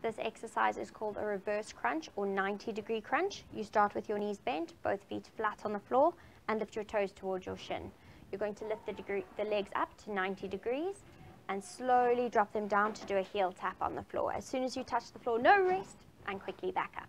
This exercise is called a reverse crunch or 90 degree crunch. You start with your knees bent, both feet flat on the floor, and lift your toes towards your shin. You're going to lift the, degree, the legs up to 90 degrees and slowly drop them down to do a heel tap on the floor. As soon as you touch the floor, no rest, and quickly back up.